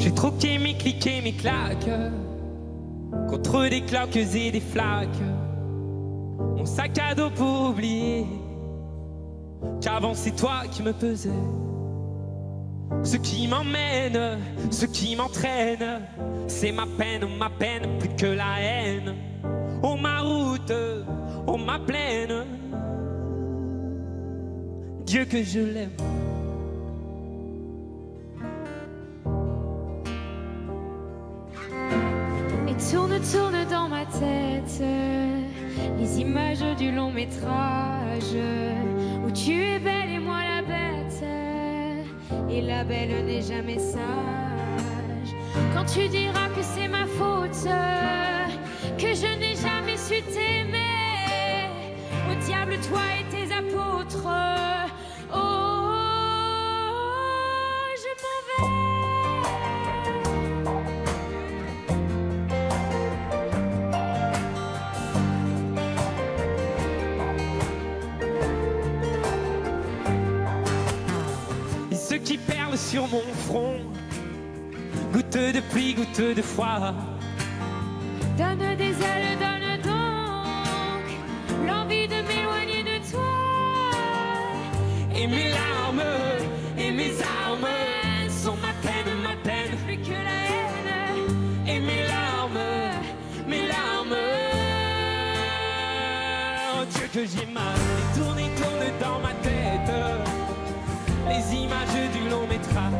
J'ai troqué mes clics et mes claques contre des claques et des flaques. Mon sac à dos pour oublier qu'avant c'est toi qui me pesais. Ce qui m'emmène, ce qui m'entraîne, c'est ma peine, ma peine, plus que la haine. Oh ma route, oh ma plaine. Dieu que je l'aime. Tourne, tourne dans ma tête les images du long métrage où tu es belle et moi la bête. Et la belle n'est jamais sage. Quand tu diras que c'est ma faute, que je n'ai jamais su t'aimer, au diable toi et ceux qui perlent sur mon front, goutte de pluie, goutte de froid. Donne des ailes, donne donc l'envie de m'éloigner de toi. Et mes larmes, et mes armes sont ma peine, ma peine. Plus que la haine, Et mes larmes, mes larmes. Oh Dieu que j'ai mal, et tourne et tourne dans ma tête. Les images du long métrage.